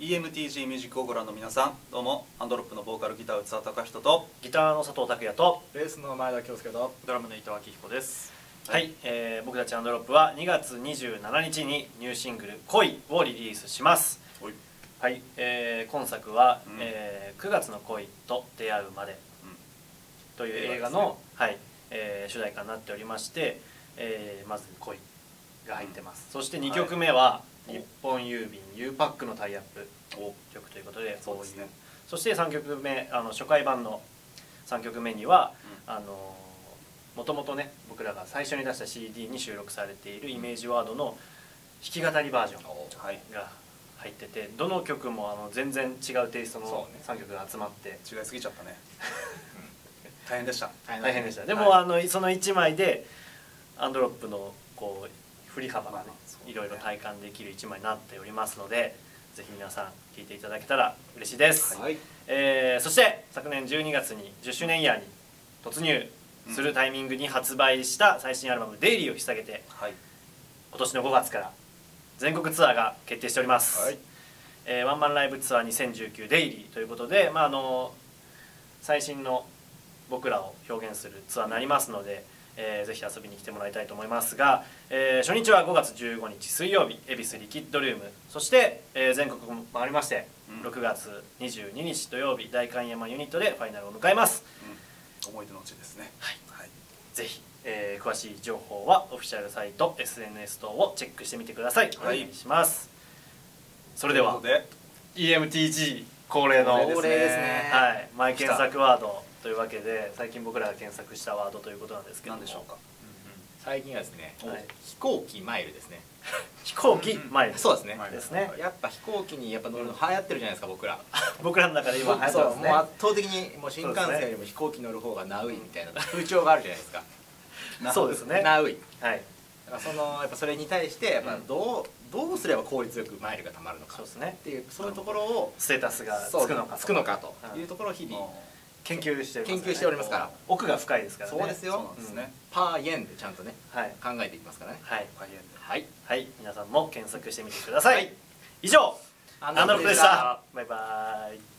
EMTG ミュージックをご覧の皆さんどうもアンドロップのボーカルギター内澤隆人とギターの佐藤拓也とベースの前田恭介とドラムの伊藤明彦です。はい、えー僕たちアンドロップは2月27日にニューシングル「恋」をリリースします。はい、えー今作は、うん。えー9月の恋と出会うまで」という映画映の、はいえー主題歌になっておりまして、えーまず「恋」が入ってます、そして2曲目は「はい日本郵便 U パックのタイアップお曲ということでそうですね。そして3曲目あの初回版の3曲目には、あのもともとね僕らが最初に出した CD に収録されているイメージワードの弾き語りバージョンはいが入っててどの曲もあの全然違うテイストのそうね。3曲が集まって。違いすぎちゃったね。大変でした。大変でした。ではい。も、あのその1枚でアンドロップのこう振り幅がねまあいろいろ体感できる1枚になっておりますのでぜひ皆さん聴いていただけたら嬉しいです、はい。えーそして昨年12月に10周年イヤーに突入するタイミングに発売した最新アルバム「デイリーを引っ提げてはい。今年の5月から全国ツアーが決定しております、はい。えーワンマンライブツアー2019デイリーということで、まあ、あの最新の僕らを表現するツアーになりますので、えーぜひ遊びに来てもらいたいと思いますが、えー初日は5月15日水曜日恵比寿リキッドルーム。そして、えー全国も回りまして、うん。6月22日土曜日代官山ユニットでファイナルを迎えます。うん。思い出の地ですね。はい。はい。ぜひ、えー詳しい情報はオフィシャルサイト SNS 等をチェックしてみてください。おはい。願いします、それでは EMTG 恒例の恒例ですね。恒例ですね。はい、前検索ワードというわけで最近僕らが検索したワードということなんですけど。何でしょうか。最近はですねはい。飛行機マイルですね。飛行機マイル。そうですね。ですね。やっぱ飛行機にやっぱ乗るの流行ってるじゃないですか僕ら。僕らの中で今流行ってそうますね。もう圧倒的にもう新幹線よりも飛行機乗る方がナウイみたいな風潮があるじゃないですか。そうですね。ナウイはい。そのやっぱそれに対してやっぱどうどうすれば効率よくマイルが貯まるのかっそうですね。ていうそういうところをステータスがつくのかつくのかとうんいうところを日々研究してね。研究しておりますから。奥が深いですからね。そうですよ。ですね。パーイェンでちゃんとねはい。考えていきますからね。はい。大変で。はい。はい。皆さんも検索してみてください、はい。以上。アンアンドロップでした。バイバイ